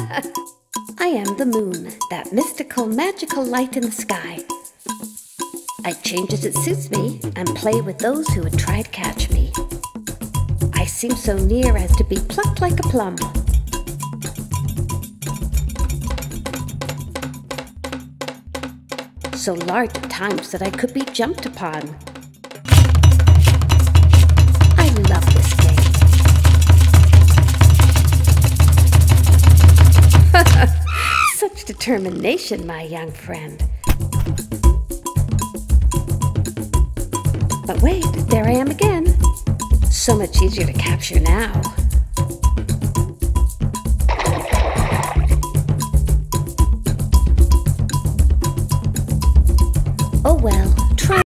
I am the moon, that mystical, magical light in the sky. I change as it suits me and play with those who would try to catch me. I seem so near as to be plucked like a plum. So large at times that I could be jumped upon. determination, my young friend. But wait, there I am again. So much easier to capture now. Oh well.